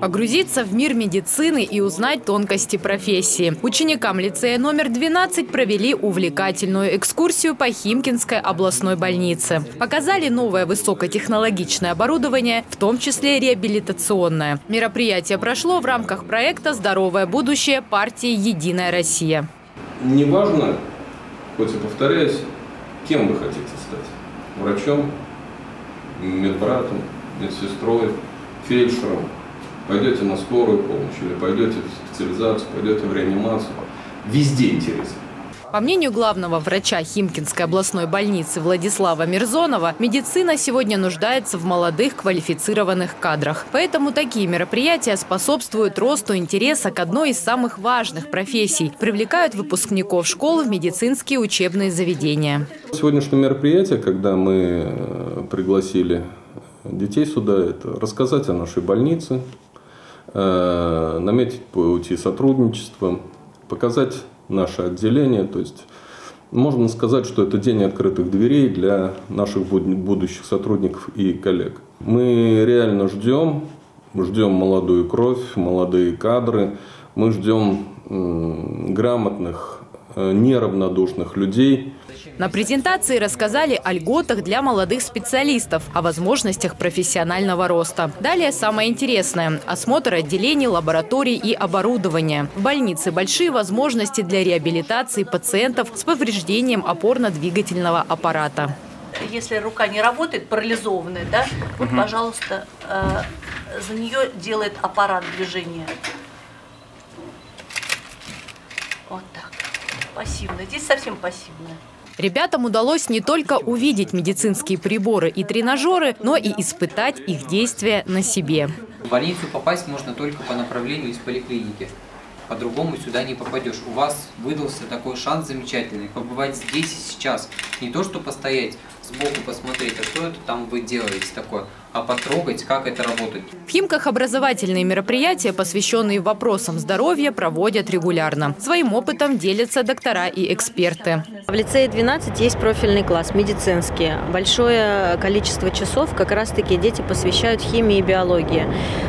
Погрузиться в мир медицины и узнать тонкости профессии. Ученикам лицея номер 12 провели увлекательную экскурсию по Химкинской областной больнице. Показали новое высокотехнологичное оборудование, в том числе реабилитационное. Мероприятие прошло в рамках проекта «Здоровое будущее» партии «Единая Россия». Неважно, хоть и повторяюсь, кем вы хотите стать? Врачом, медбратом, медсестрой, фельдшером – пойдете на скорую помощь или пойдете в специализацию, пойдете в реанимацию. Везде интересно. По мнению главного врача Химкинской областной больницы Владислава Мирзонова, медицина сегодня нуждается в молодых квалифицированных кадрах. Поэтому такие мероприятия способствуют росту интереса к одной из самых важных профессий, привлекают выпускников школ в медицинские учебные заведения. Сегодняшнее мероприятие, когда мы э, пригласили детей сюда, это рассказать о нашей больнице, наметить пути сотрудничества, показать наше отделение. То есть можно сказать, что это день открытых дверей для наших будущих сотрудников и коллег. Мы реально ждем, ждем молодую кровь, молодые кадры, мы ждем грамотных, э, неравнодушных людей, на презентации рассказали о льготах для молодых специалистов, о возможностях профессионального роста. Далее самое интересное – осмотр отделений, лабораторий и оборудования. В больнице большие возможности для реабилитации пациентов с повреждением опорно-двигательного аппарата. Если рука не работает, парализованная, да, вот, угу. пожалуйста, э, за нее делает аппарат движения. Вот так. Пассивно. Здесь совсем пассивная. Ребятам удалось не только увидеть медицинские приборы и тренажеры, но и испытать их действия на себе. В больницу попасть можно только по направлению из поликлиники. По-другому сюда не попадешь. У вас выдался такой шанс замечательный. Побывать здесь и сейчас. Не то, что постоять сбоку, посмотреть, а что это там вы делаете такое а потрогать, как это работает. В Химках образовательные мероприятия, посвященные вопросам здоровья, проводят регулярно. Своим опытом делятся доктора и эксперты. В лицее 12 есть профильный класс, медицинский. Большое количество часов как раз-таки дети посвящают химии и биологии.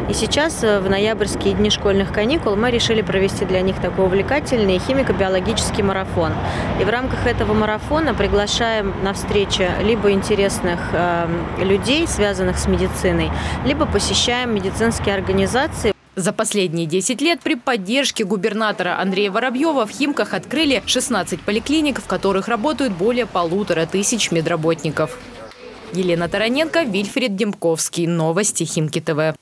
И сейчас э, в ноябрьские дни школьных каникул мы решили провести для них такой увлекательный химико-биологический марафон. И в рамках этого марафона приглашаем на встречи либо интересных э, людей, связанных с медициной, либо посещаем медицинские организации. За последние 10 лет при поддержке губернатора Андрея Воробьева в Химках открыли 16 поликлиник, в которых работают более полутора тысяч медработников. Елена Тараненко, Вильфред Демковский. Новости Химки ТВ.